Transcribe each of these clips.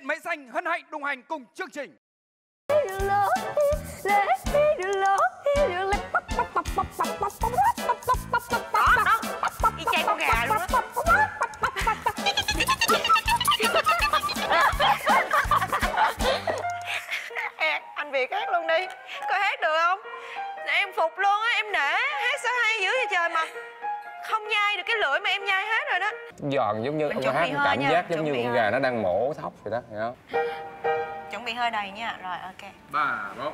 Điện Máy Xanh hân hạnh đồng hành cùng chương trình. không nhai được cái lưỡi mà em nhai hết rồi đó. Giòn giống như Mình ông hát cảm nha. giác giống chuẩn như con gà nó đang mổ thóc vậy đó hiểu không? Chuẩn bị hơi đầy nha rồi ok. Ba bốn.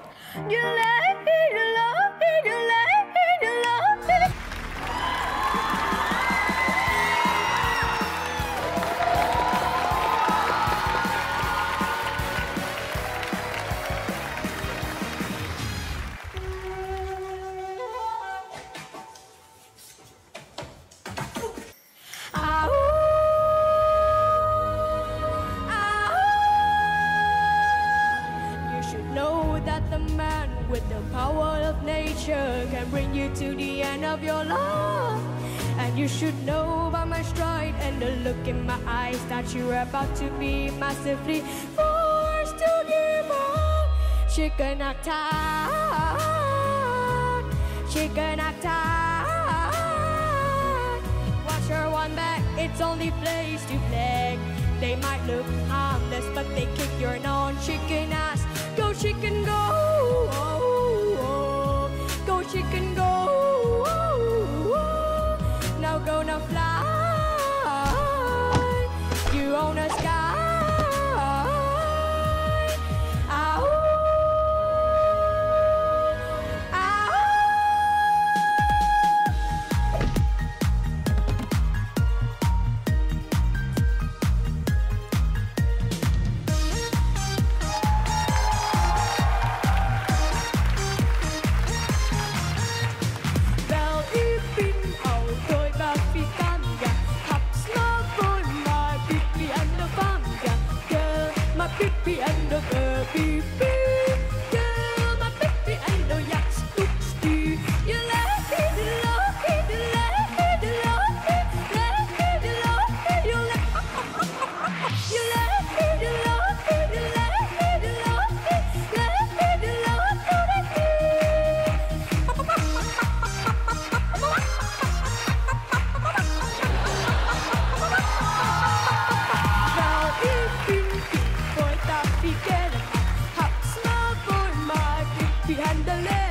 should know that the man with the power of nature can bring you to the end of your life. And you should know by my stride and the look in my eyes that you're about to be massively forced to give up. Chicken attack, chicken attack. Watch your one back, it's only place to flag. They might look harmless, but they kick your non-chicken out. beep, beep. handle it.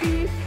peace.